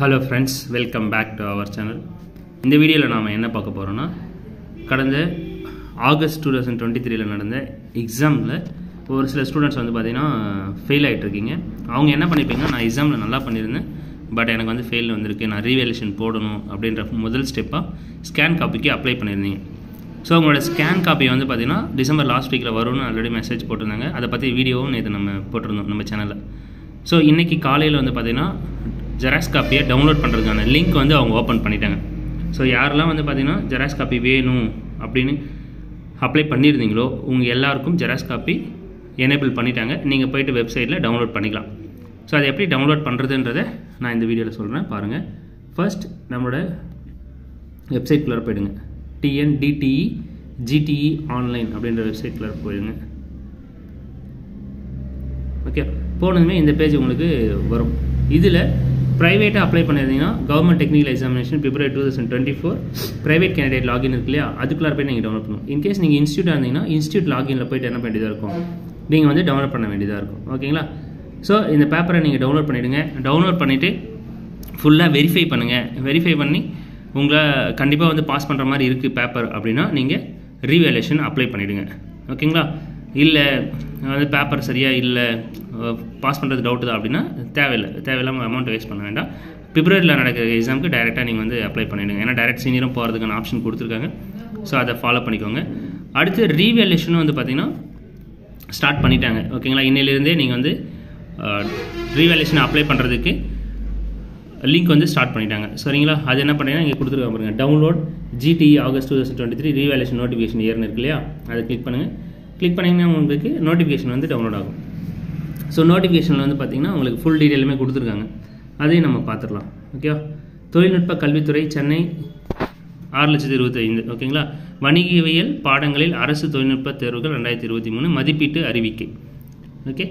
Hello friends welcome back to our channel இந்த வீடியோவில் நாம் என்ன பார்க்க போகிறோன்னா கடந்த ஆகஸ்ட் டூ தௌசண்ட் டுவெண்ட்டி த்ரீல நடந்த எக்ஸாமில் ஒரு சில ஸ்டூடெண்ட்ஸ் வந்து பார்த்திங்கன்னா ஃபெயில் ஆகிட்டுருக்கீங்க அவங்க என்ன பண்ணிப்பீங்கன்னா நான் எக்ஸாமில் நல்லா பண்ணியிருந்தேன். பட் எனக்கு வந்து ஃபெயில் வந்திருக்கு. நான் ரீவேலேஷன் போடணும் அப்படின்ற முதல் ஸ்டெப்பாக ஸ்கேன் காப்பிக்கு அப்ளை பண்ணியிருந்தீங்க. ஸோ உங்களோட ஸ்கேன் காப்பி வந்து பார்த்தீங்கன்னா டிசம்பர் லாஸ்ட் வீக்கில் வரும்னு ஆல்ரெடி மெசேஜ் போட்டிருந்தாங்க. அதை பற்றி வீடியோவும் நேற்று நம்ம போட்டிருந்தோம் நம்ம சேனலில் ஸோ இன்றைக்கி காலையில் வந்து பார்த்தீங்கன்னா ஜெராக்ஸ் காப்பியை டவுன்லோட் பண்ணுறதுக்கான லிங்க் வந்து அவங்க ஓப்பன் பண்ணிட்டாங்க. ஸோ யாரெல்லாம் வந்து பார்த்திங்கன்னா ஜெராக்ஸ் காப்பி வேணும் அப்படின்னு அப்ளை பண்ணியிருந்தீங்களோ உங்கள் எல்லாருக்கும் ஜெராக்ஸ் காப்பி எனேபிள் பண்ணிட்டாங்க. நீங்கள் போயிட்டு வெப்சைட்டில் டவுன்லோட் பண்ணிக்கலாம். ஸோ அதை எப்படி டவுன்லோட் பண்ணுறதுன்றதை நான் இந்த வீடியோவில் சொல்கிறேன் பாருங்கள் ஃபர்ஸ்ட் நம்மளோட வெப்சைட்குள்ளே போயிடுங்க. டிஎன்டிடிஇ ஜிடிஇ ஆன்லைன் அப்படின்ற வெப்சைட்குள்ளே போயிடுங்க. ஓகே போனதுமே இந்த பேஜ் உங்களுக்கு வரும். இதில் ப்ரைவேட்டாக அப்ளை பண்ணியிருந்தீங்கன்னா government technical examination February two thousand twenty four private candidate login இருக்கு இல்லையா? அதுக்குள்ளே போய் நீங்கள் டவுன்லோட் பண்ணணும். இன்கேஸ் நீங்கள் இன்ஸ்டியூட்டாக இருந்தீங்கன்னா இன்ஸ்டியூட் லாகினில் போயிட்டு என்ன வேண்டியதாக இருக்கும்? நீங்கள் வந்து டவுன்லோட் பண்ண வேண்டியதாக இருக்கும். ஓகேங்களா ஸோ இந்த பேப்பரை நீங்கள் டவுன்லோட் பண்ணிவிடுங்க டவுன்லோட் பண்ணிவிட்டு ஃபுல்லாக வெரிஃபை பண்ணுங்கள் வெரிஃபை பண்ணி உங்களை கண்டிப்பாக வந்து பாஸ் பண்ணுற மாதிரி இருக்குது பேப்பர் அப்படின்னா நீங்கள் ரீவேலேஷன் அப்ளை பண்ணிவிடுங்க ஓகேங்களா இல்லை வந்து பேப்பர் சரியாக இல்லை பாஸ் பண்ணுறது டவுட்டு தான் அப்படின்னா தேவையில்லை. தேவையில்லாமல் அமௌண்ட் வேஸ்ட் பண்ண வேண்டாம். பிப்ரவரியில் நடக்கிற எக்ஸாமுக்கு டேரெக்டாக நீங்கள் வந்து அப்ளை பண்ணிவிடுங்க ஏன்னா டேரெக்ட் சீனியரும் போகிறதுக்கான ஆப்ஷன் கொடுத்துருக்காங்க. ஸோ அதை ஃபாலோ பண்ணிக்கோங்க. அடுத்து ரீவேலேஷனும் வந்து பார்த்திங்கன்னா ஸ்டார்ட் பண்ணிட்டாங்க. ஓகேங்களா இன்னிலிருந்தே நீங்கள் வந்து ரீவேலேஷன் அப்ளை பண்ணுறதுக்கு லிங்க் வந்து ஸ்டார்ட் பண்ணிட்டாங்க. சரிங்களா? அது என்ன பண்ணீங்கன்னா இங்கே கொடுத்துருக்காங்க பாருங்கள் download GT August two thousand twenty three revaluation notification ஏர்னு இருக்கு இல்லையா? அதை கிளிக் பண்ணுங்கள் கிளிக் பண்ணிங்கன்னா உங்களுக்கு நோட்டிஃபிகேஷன் வந்து டவுன்லோட் ஆகும். ஸோ நோட்டிஃபிகேஷனில் வந்து பார்த்தீங்கன்னா உங்களுக்கு ஃபுல் டீட்டெயிலுமே கொடுத்துருக்காங்க. அதையும் நம்ம பார்த்துடலாம். ஓகேவா தொழில்நுட்ப கல்வித்துறை சென்னை ஆறு லட்சத்தி இருபத்தைந்து ஓகேங்களா வணிகவியல் பாடங்களில் அரசு தொழில்நுட்ப தேர்வுகள் ரெண்டாயிரத்தி இருபத்தி மூணு மதிப்பீட்டு அறிவிக்கை. ஓகே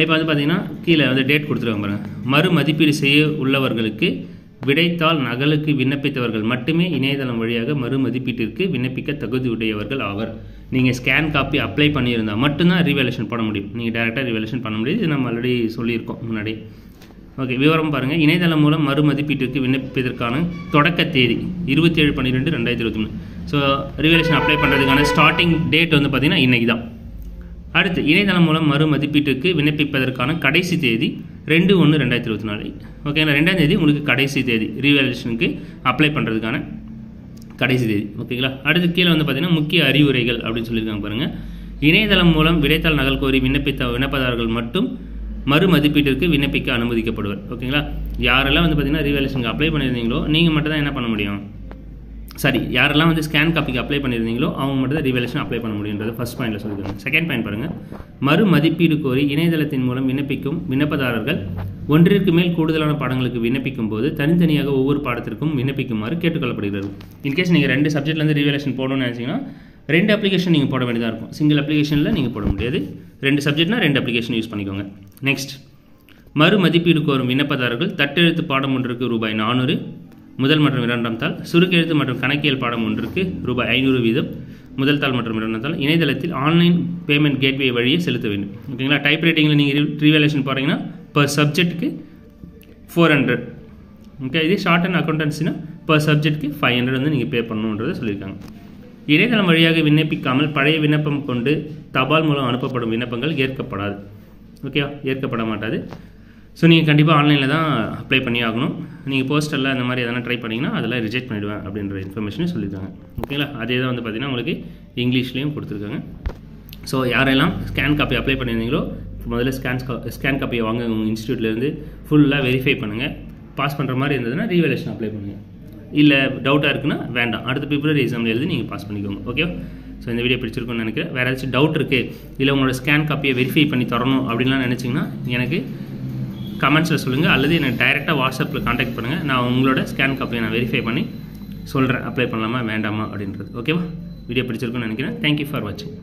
இப்போ வந்து பார்த்தீங்கன்னா கீழே வந்து டேட் கொடுத்துருக்காங்க பாருங்கள் மறு மதிப்பீடு செய்ய உள்ளவர்களுக்கு விடைத்தாள் நகலுக்கு விண்ணப்பித்தவர்கள் மட்டுமே இணையதளம் வழியாக மறு மதிப்பீட்டிற்கு விண்ணப்பிக்க தகுதியுடையவர்கள் ஆவர். நீங்கள் ஸ்கேன் காப்பி அப்ளை பண்ணியிருந்தால் மட்டும்தான் ரிவேலேஷன் பண்ண முடியும். நீங்கள் டேரெக்டாக ரிவேலேஷன் பண்ண முடியாது இது நம்ம ஆல்ரெடி சொல்லியிருக்கோம் முன்னாடி. ஓகே விவரம் பாருங்கள் இணையதளம் மூலம் மறு மதிப்பீட்டிற்கு விண்ணப்பிப்பதற்கான தொடக்க தேதி இருபத்தி ஏழு பன்னிரெண்டு ரெண்டாயிரத்தி இருபத்தி மூணு. ஸோ ரிவேலேஷன் அப்ளை பண்ணுறதுக்கான ஸ்டார்டிங் டேட் வந்து பார்த்திங்கன்னா இன்றைக்கி தான் அடுத்து இணையதளம் மூலம் மறு மதிப்பீட்டுக்கு விண்ணப்பிப்பதற்கான கடைசி தேதி ரெண்டு ஒன்று ரெண்டாயிரத்தி இருபத்தி நாலு. ஓகேங்களா ரெண்டாம் தேதி உங்களுக்கு கடைசி தேதி. ரீவேலேஷனுக்கு அப்ளை பண்ணுறதுக்கான கடைசி தேதி. ஓகேங்களா அடுத்து கீழே வந்து பார்த்தீங்கன்னா முக்கிய அறிவுரைகள் அப்படின்னு சொல்லியிருக்காங்க பாருங்கள் இணையதளம் மூலம் விடைத்தாள் நகல் கோரி விண்ணப்பித்த விண்ணப்பதாரர்கள் மட்டும் மறு மதிப்பீட்டிற்கு விண்ணப்பிக்க அனுமதிக்கப்படுவர். ஓகேங்களா யாரெல்லாம் வந்து பார்த்தீங்கன்னா ரீவேலேஷனுக்கு அப்ளை பண்ணியிருந்தீங்களோ நீங்கள் மட்டும் தான் என்ன பண்ண முடியும்? சரி யாரெல்லாம் வந்து ஸ்கேன் காப்பிக்கு அப்ளை பண்ணியிருந்தீங்களோ அவங்க மட்டும் தான் ரிவலேஷன் அப்ளை பண்ண முடியுன்றது ஃபஸ்ட் பாயிண்டில் சொல்லியிருக்காங்க செகண்ட் பாயிண்ட் பாருங்கள் மறு மதிப்பீடு கோரி இணையதளத்தின் மூலம் விண்ணப்பிக்கும் விண்ணப்பதாரர்கள் ஒன்றிற்கு மேல் கூடுதலான பாடங்களுக்கு விண்ணப்பிக்கும் போது தனித்தனியாக ஒவ்வொரு பாடத்திற்கும் விண்ணப்பிக்குமாறு கேட்டுக்கொள்ளப்படுகிறது. இன்கேஸ் நீங்கள் ரெண்டு சப்ஜெக்ட்லேருந்து ரிவலேஷன் போடணும்னு நினச்சிங்கன்னா ரெண்டு அப்ளிகேஷன் நீங்கள் போட வேண்டியதாக இருக்கும். சிங்கிள் அப்ளிகேஷனில் நீங்கள் போட முடியாது. ரெண்டு சப்ஜெக்ட்னா ரெண்டு அப்ளிகேஷன் யூஸ் பண்ணிக்கோங்க. நெக்ஸ்ட் மறு மதிப்பீடு கோரும் விண்ணப்பதாரர்கள் தட்டெழுத்து பாடம் ஒன்றுக்கு ரூபாய் நானூறு முதல் மற்றும் இரண்டாம் தாள் சுருக்கெழுத்து மற்றும் கணக்கியல் பாடம் ஒன்றுக்கு ரூபாய் ஐநூறு வீதம் முதல் தாள் மற்றும் இரண்டாம் தாள் இணையதளத்தில் ஆன்லைன் பேமெண்ட் கேட்வே வழியை செலுத்த வேண்டும். ஓகேங்களா டைப் ரைட்டிங்கில் நீங்கள் ரீவேலேஷன் போகிறீங்கன்னா பர் சப்ஜெக்ட்டுக்கு ஃபோர் ஹண்ட்ரட் ஓகே இதே ஷார்ட் அண்ட் அக்கௌண்டன்சினா பர் சப்ஜெக்ட்டுக்கு ஃபைவ் ஹண்ட்ரட் வந்து நீங்கள் பே பண்ணணுன்றதை சொல்லியிருக்காங்க. இணையதளம் வழியாக விண்ணப்பிக்காமல் பழைய விண்ணப்பம் கொண்டு தபால் மூலம் அனுப்பப்படும் விண்ணப்பங்கள் ஏற்கப்படாது. ஓகேவா ஏற்கப்பட மாட்டாது. ஸோ நீங்கள் கண்டிப்பாக ஆன்லைனில் தான் அப்ளை பண்ணி ஆகணும். நீங்கள் போஸ்டரில் அந்த மாதிரி எதனா ட்ரை பண்ணிங்கன்னா அதெல்லாம் ரிஜெக்ட் பண்ணிவிடுவேன் அப்படின்ற இன்ஃபர்மேஷனே சொல்லியிருக்காங்க ஓகேங்களா அதே தான் வந்து பார்த்திங்கன்னா உங்களுக்கு இங்கிலீஷ்லேயும் கொடுத்துருக்காங்க. ஸோ யாரெல்லாம் ஸ்கேன் காப்பி அப்ளை பண்ணியிருந்தீங்களோ முதல்ல ஸ்கேன் ஸ்கேன் காப்பியை வாங்க உங்கள் இன்ஸ்டியூட்லேருந்து ஃபுல்லாக வெரிஃபை பண்ணுங்கள் பாஸ் பண்ணுற மாதிரி இருந்ததுன்னா ரீவேலேஷன் அப்ளை பண்ணுங்கள் இல்லை டவுட்டாக இருக்குன்னா வேண்டாம். அடுத்த பிப்ரவரி எக்ஸாமில் எழுதி நீங்கள் பாஸ் பண்ணிக்கோங்க. ஓகே ஸோ இந்த வீடியோ பிடிச்சிருக்குன்னு நினைக்கிறேன். வேறு ஏதாச்சும் டவுட் இருக்குது இல்லை உங்களோட ஸ்கேன் காப்பியை வெரிஃபை பண்ணி தரணும் அப்படின்லாம் நினச்சிங்கன்னா எனக்கு கமெண்ட்ஸில் சொல்லுங்கள் அல்லது எனக்கு டைரெக்டாக வாட்ஸ்அப்பில் காண்டாக்ட் பண்ணுங்கள் நான் உங்களோட ஸ்கேன் காப்பியை நான் வெரிஃபை பண்ணி சொல்கிறேன் அப்ளை பண்ணலாமா? வேண்டாமா? அப்படின்றது. ஓகேவா வீடியோ பிடிச்சிருக்குன்னு நினைக்கிறேன். தேங்க்யூ ஃபார் வாட்சிங்